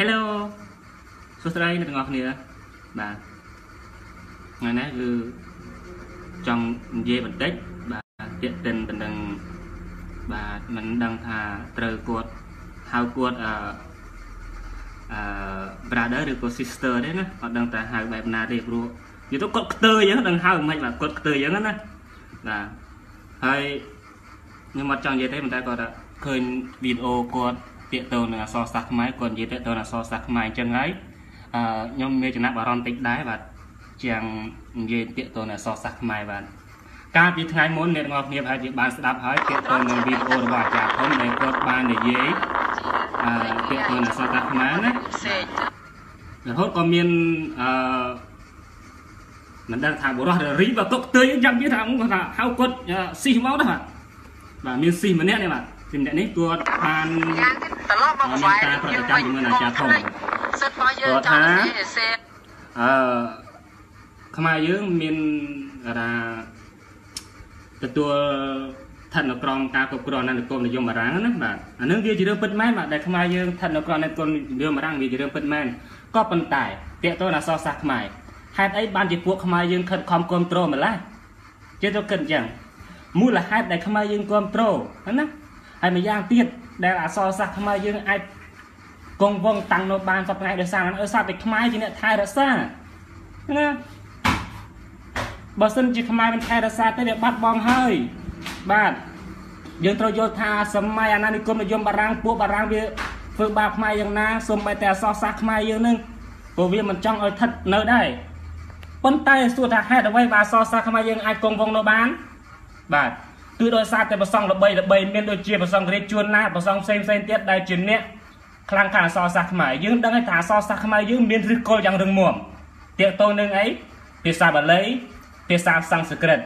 Hello សួស្តីអ្នកទាំងអស់គ្នាបាទថ្ងៃនេះគឺចង់និយាយបន្តិចបាទទាក់ទិនទៅនឹងបាទមិនដឹងថាត្រូវគាត់ហៅគាត់អឺអឺ brother ឬក៏ sister ទេណាអត់ដឹងថាហៅបែបណាទេព្រោះនិយាយទៅគាត់ខ្ទើអញ្ចឹងដឹងហៅមិនបាទគាត់ខ្ទើអញ្ចឹងណាបាទហើយខ្ញុំអត់ចង់និយាយទេប៉ុន្តែគាត់ឃើញវីដេអូគាត់ តាកតទៅនឹងអសរសាស្ត្រខ្មែរគាត់និយាយតាកតទៅនឹងអសរសាស្ត្រខ្មែរអញ្ចឹងហើយអឺខ្ញុំមានចំណាប់អារម្មណ៍តិចដែរបាទជាងនិយាយតាកតទៅនឹងអសរសាស្ត្រខ្មែរបាទកាលពីថ្ងៃមុនអ្នកទាំងអស់គ្នាប្រហែលជាបានស្ដាប់ហើយតាកតទៅនឹងវីដេអូរបស់អាចារ្យធំដែលគាត់បាននិយាយអឺតាកតទៅនឹងអសរសាស្ត្រខ្មែរណារហូតក៏មានអឺមិនដឹងថាបុរសរីបើទុកខ្ទើយយ៉ាងនិយាយថាគាត់ថាហៅគាត់ស៊ីមកដែរបាទបាទមានស៊ីម្នាក់នេះបាទ ជំនាក់នេះគាត់បានត្រឡប់មកវាយការប្រតិកម្មជាមួយអាចារ្យធំសិទ្ធរបស់យើងចង់និយាយសេអឺខ្មែរយើងមានថាទទួលស្ថិតនៅក្រោមការគ្រប់គ្រងអាណានិគមនិយមបារាំងណាបាទអានឹងវាជារឿងពិតមែនបាទដែលខ្មែរយើងស្ថិតនៅក្រោមអាណានិគមនិយមបារាំងវាជារឿងពិតមែនក៏ប៉ុន្តែតកតនអសរសាស្ត្រខ្មែរហេតុអីបានជាពួកខ្មែរយើងខិតខំគ្រប់គ្រងម្ល៉េះជឿទៅគិតអញ្ចឹងមូលហេតុដែលខ្មែរយើងគ្រប់គ្រងណា ហើយម្យ៉ាងទៀតដែលអសរសាស្ត្រខ្មែរយើងអាចគង់វង្សតាំងនៅបានសពថ្ងៃដោយសារអឺសាស្ត្រតែខ្មែរជាអ្នកថែរក្សាណាបើសិនជាខ្មែរមិនថែរក្សាទេវាបាត់បង់ហើយបាទយើងត្រូវយល់ថាសម័យអាណានិគមនិយមបារាំងពួកបារាំងវាធ្វើបាបខ្មែរយ៉ាងណាសូម្បីតែអសរសាស្ត្រខ្មែរយើងនឹងព្រោះវាមិនចង់ឲ្យថិតនៅដែរប៉ុន្តែសួរថាហេតុអ្វីបាទអសរសាស្ត្រខ្មែរយើងអាចគង់វង្សនៅបានបាទ គឺដោយសារតែប្រសងល្បីល្បីមានដូចជាប្រសងរាជជួនណាប្រសងផ្សេងផ្សេងទៀតដែលជាអ្នកខ្លាំងខាងអសរសាស្ត្រខ្មែរយើងដឹងហើយថាអសរសាស្ត្រខ្មែរយើងមានឫសគល់យ៉ាងរឹងមាំទាក់ទងនឹងអីភាសាបាលីភាសាសំស្ក្រឹត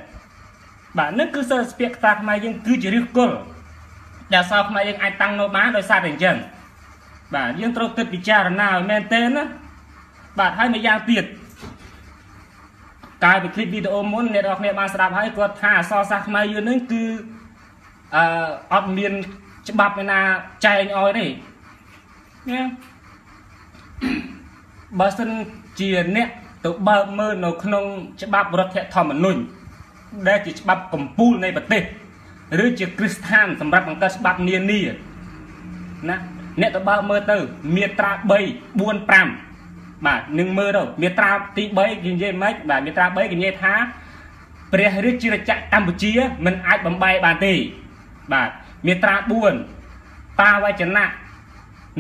បាទនឹងគឺសិល្បៈខ្តាខ្មែរយើងគឺជាឫសគល់ដែលអសរខ្មែរយើងអាចតាំងនៅបានដោយសារតែអញ្ចឹងបាទយើងត្រូវគិតពិចារណាឲ្យមែនទែនណាបាទហើយមួយយ៉ាងទៀត កាលពីคลิปវីដេអូមុនអ្នកនរគ្នាបានស្ដាប់ហើយគាត់ថាអសរសាស្ត្រខ្មែរយើងនឹងគឺអឺអត់មានច្បាប់ឯណាចែងឲ្យទេណាបើសិនជាអ្នកទៅបើកមើលនៅក្នុងច្បាប់រដ្ឋធម្មនុញ្ញដែលជាច្បាប់កម្ពុជានៃប្រទេសឬជាគ្រឹះស្ថានសម្រាប់បង្កើតច្បាប់នានាណាអ្នកទៅបើកមើលទៅមាត្រា3 4 5 បាទនឹងមើលទៅមាត្រាទី3គេនិយាយមិនបាទមាត្រា3គេនិយាយថាព្រះរាជាណាចក្រកម្ពុជាមិនអាចបំបែកបានទេបាទមាត្រា4តាវចនៈ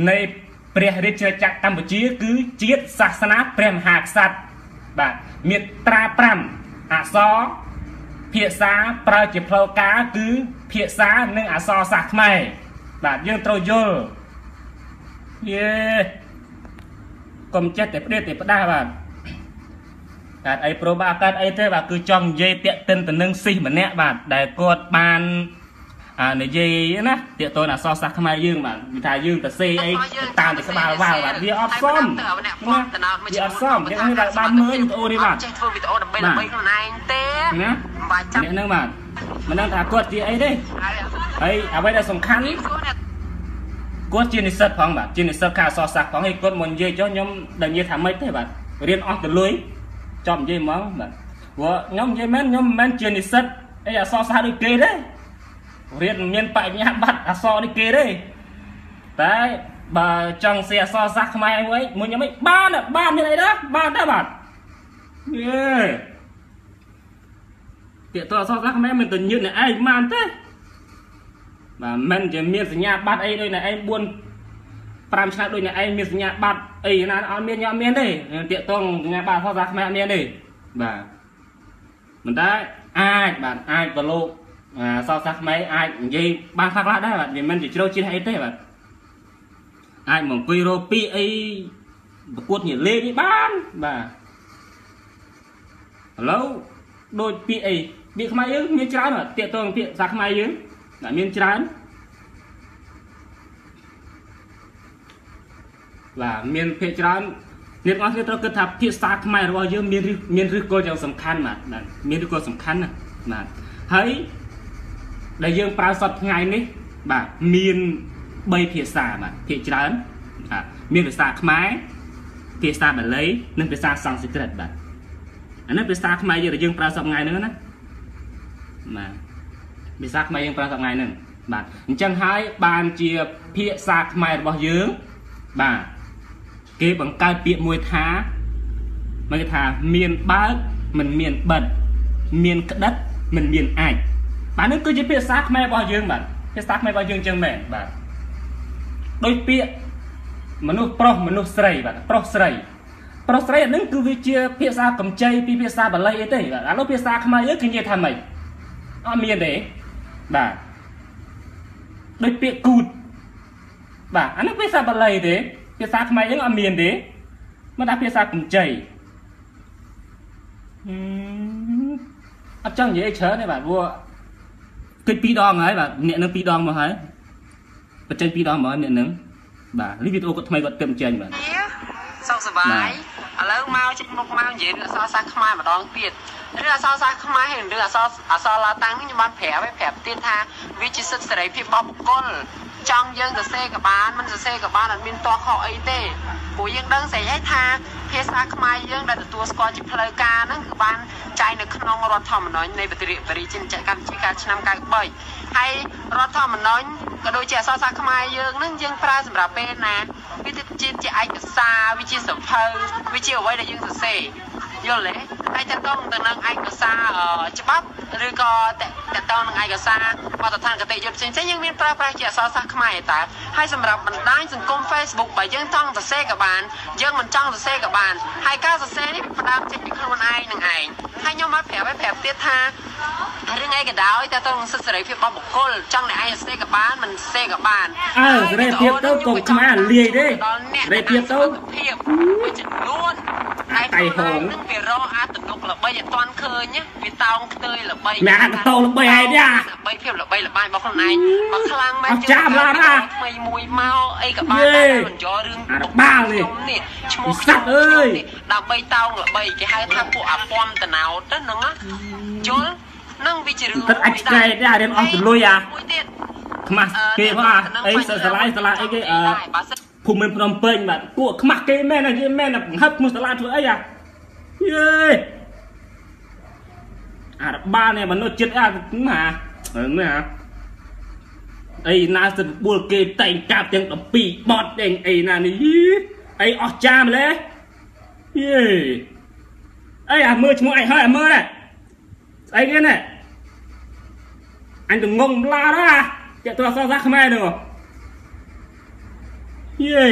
នៃព្រះរាជាណាចក្រកម្ពុជា គឺជាតិសាសនាព្រះមហាក្សត្របាទមាត្រា5អក្សរភាសាប្រើជាផ្លូវការគឺភាសានិងអក្សរសាស្ត្រខ្មែរបាទយើងត្រូវយល់យេ កុំចិត្តតែផ្ដេសតែផ្ដាស់បាទកើតអីប្រូបាទកើតអីទេបាទគឺចង់និយាយតាក់ទិនទៅនឹងស៊ីសម្នាក់បាទដែលគាត់បានអានិយាយណាតាកតូនអសរសាស្ត្រខ្មែរយើងបាទវាថាយើងទៅសេអីតាមតែក្បាលវ៉ាវបាទវាអត់សមវាអត់សមអ្នកនេះបាទបានមើលវីដេអូនេះបាទចេះធ្វើវីដេអូដើម្បីដើម្បីខ្លួនឯងទេណាបាទចាំអ្នកហ្នឹងបាទមិនដឹងថាគាត់ជាអីទេហើយអ្វីដែលសំខាន់ គាត់ជានិស្សិតផងបាទជានិស្សិតខាងអសរសាស្ត្រផងហើយគាត់មកនិយាយចុះខ្ញុំដល់និយាយថាម៉េចទេបាទរៀនអស់ទៅលុយចប់និយាយហ្មងបាទព្រោះខ្ញុំនិយាយមែនខ្ញុំមិនមែនជានិស្សិតអីអសរសាស្ត្រដូចគេទេរៀនមានបញ្ញាបត្រអសរដូចគេទេតែបើចង់សេអសរសាស្ត្រខ្មែរវិញមួយខ្ញុំបានបានមានអីដែរបានដែរបាទយេពាក្យតអសរសាស្ត្រខ្មែរមិនទៅញឹកអ្នកឯងបានទេ បាទមិនជាមានសញ្ញាបត្រអីដូចអ្នកឯង4 5ឆ្នាំដូចអ្នកឯងមានសញ្ញាបត្រអីណាអត់មានញ៉ាំមានទេតាកតងសញ្ញាបត្រភាសាខ្មែរអត់មានទេបាទមិនតែអាចបាទអាចប្រឡូកសរសាស្ត្រខ្មែរអាចនិយាយបានខ្លះខ្លះដែរបាទវាមិនជាជ្រៅជ្រះអីទេបាទអាចមកអង្គុយរកពាក្យអីប្រកួតញាលេងបានបាទឥឡូវដូចពាក្យអីពាក្យខ្មែរយើងមានច្រើនតាកតងពាក្យភាសាខ្មែរយើងដែលមានច្រើន បាទមានភាគច្រើនអ្នកទាំងអស់គ្នាត្រូវគិតថាភាសាខ្មែររបស់យើងមានមានឫសគល់យ៉ាងសំខាន់បាទមានឫសគល់សំខាន់ណាបាទហើយដែលយើងប្រើសពថ្ងៃនេះបាទមាន3ភាសាបាទភាគច្រើនបាទមានភាសាខ្មែរភាសាបាលីនិងភាសាសំស្ក្រឹតបាទអានេះភាសាខ្មែរយើងដែលយើងប្រើសប្តាហ៍ថ្ងៃហ្នឹងណាបាទភាសាខ្មែរយើងប្រើសប្តាហ៍ថ្ងៃហ្នឹងបាទអញ្ចឹងហើយបានជាភាសាខ្មែររបស់យើងបាទ គេបង្កើតពាក្យមួយថាមកគេថាមានបើកមិនមានបិទមានក្តិតមិនមានអាចបាទនេះគឺជាភាសាខ្មែររបស់យើងបាទភាសាខ្មែររបស់យើងអញ្ចឹងមែនបាទដោយពាក្យមនុស្សប្រុសមនុស្សស្រីបាទប្រុសស្រីប្រុសស្រីអានឹងគឺវាជាភាសាកម្ចីពីភាសាបាលីអីទេបាទឥឡូវភាសាខ្មែរយើងគេនិយាយថាម៉េចអត់មានទេបាទដូចពាក្យគូតបាទអានេះភាសាបាលីទេ ភាសាខ្មែរយើងអត់មានទេមកដាក់ភាសាកម្ចីអត់ចង់និយាយច្រើនទេបាទព្រោះគិតពីរដងហើយបាទអ្នកនឹងពីរដងមកហើយបញ្ចេញពីរដងមកអ្នកនឹងបាទនេះវីដេអូគាត់ថ្មីគាត់គិតបញ្ចេញបាទសុខសប្បាយឥឡូវមកចេញមុខមកនិយាយរឿងអក្សរសាស្ត្រខ្មែរម្ដងទៀត រឿងអក្សរសាស្ត្រខ្មែរហើយរឿងអក្សរអក្សរឡាតាំងនេះខ្ញុំបានប្រាប់ហើយប្រាប់ទៀតថាវាជាសិទ្ធិសេរីភាពរបស់បុគ្គលចង់យើងសរសេរក៏បានមិនសរសេរក៏បានអត់មានតោះខុសអីទេព្រោះយើងដឹងស្អីហើយថាភាសាខ្មែរយើងដែលទទួលស្គាល់ជាផ្លូវការហ្នឹងគឺបានចែងនៅក្នុងរដ្ឋធម្មនុញ្ញនៃប្រទេសប្រជាជាតិកម្ពុជាកាលឆ្នាំ93ហើយរដ្ឋធម្មនុញ្ញក៏ដូចជាអក្សរសាស្ត្រខ្មែរយើងហ្នឹងយើងប្រើសម្រាប់ពេលណាវាជាជាឯកសារវាជាសភៅវាជាអ្វីដែលយើងសរសេរយល់ទេ ហើយតកតងទៅនឹងឯកសារច្បាប់ឬក៏តកតងនឹងឯកសារបទដ្ឋានគតិយុត្តផ្សេងៗយើងមានប្រើប្រាស់ជាអក្សរសាស្ត្រខ្មែរតើហើយសម្រាប់បណ្ដាញសង្គម Facebook បើយើងចង់សរសេរក៏បានយើងមិនចង់សរសេរក៏បានហើយការសរសេរនេះផ្ដើមចេញពីខ្លួនឯងនឹងឯងហើយខ្ញុំមកប្រាប់ឲ្យប្រាប់ទៀតថារឿងអីក៏ដោយតើតើសិទ្ធិសេរីភាពរបស់បុគ្គលចង់អ្នកឯងសរសេរក៏បានមិនសរសេរក៏បានអើសេរីភាពទៅកុំខ្មែរលាយទេសេរីភាពទៅភាពមួយចំនួន តែហងនឹងវារកអាទំនុកល្បីអត់ទាន់ឃើញវាតោងខ្ទើយល្បីមែនអាតោល្បីហើយទេល្បីភាពល្បីល្បាញរបស់ខ្លួនឯងមកខ្លាំងមែនចាំឡានណាថ្មីមួយមកអីក៏បានដែរបញ្ចរឿងអាបាល់នេះឈ្មោះសัตว์អើយដើម្បីតោងល្បីគេហៅថាពួកអាពំតណោតទៅហ្នឹងយល់នឹងវាជារឿងទឹកអាចឆ្កែដែររៀនអស់ទលុយអាមួយទៀតខ្មាស់គេហ៎អីសាឡាយសាឡាអីគេអឺ ភូមិភ្នំពេញបាទពួកខ្មាស់គេមែនណាគេមែនណាបង្ហឹបឈ្មោះសាឡាធ្វើអីអាយេអារបាលនេះមនុស្សចិត្តអាម៉ាមើលអីណាសិតបួលគេតែងកាប់ទាំង12បត់ទាំងអីណានេះអីអស់ចាម្លេះយេអីអាមើលឈ្មោះអីហើយអាមើលណាស្អីគេណែអញទៅងងឡាណាចាក់ទៅអសរសាស្ត្រខ្មែរនោះ យេ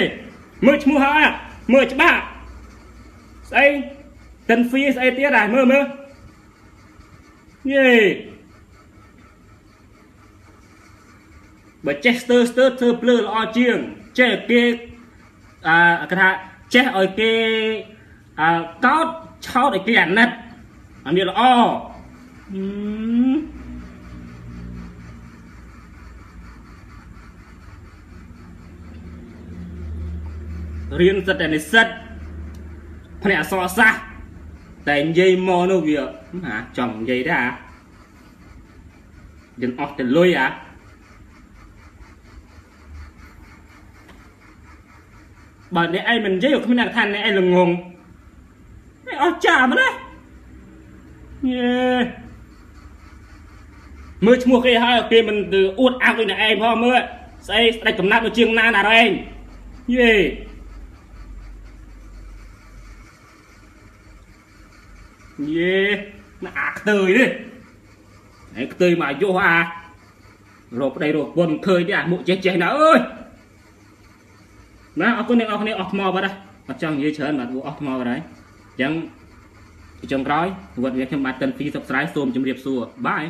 មើលឈ្មោះហើយមើលច្បាស់ស្អីតិនហ្វីស្អីទៀតដែរមើលមើលយេបើចេះស្ទើស្ទើធ្វើភ្លឺល្អជាងចេះគេអឺគេថាចេះឲ្យគេអើកោតឆោតឲ្យគេអាណិតអានេះល្អ រៀនសិតតែនិស្សិតផ្នែកអក្សរសាស្ត្រតែនិយាយមកនោះវាហាចង់និយាយដែរអាយើងអស់ទៅលុយអាបើអ្នកឯងមិននិយាយគ្មានអ្នកថាអ្នកឯងល្ងងអស់ចាមកណាយេមើលឈ្មោះគេហើយគេមិនទៅអួតអាងដូចអ្នកឯងផងមើលស្អីស្ដេចកំណាត់ដូចជាងណាណារឯងយេ យេណាអាខ្ទើយនេះឯខ្ទើយមកយោអារកប្តីរកពុនឃើញទេអាមុខចេះចេះណាអើយណាអរគុណអ្នកនរគ្នាអស់ថ្មបាត់ហើយអត់ចង់និយាយច្រើនបាទអស់ថ្មបាត់ហើយអញ្ចឹងចុងក្រោយវត្តវាខ្ញុំបាទតិនពីសុកស្រ័យសូមជម្រាបសួរបាយ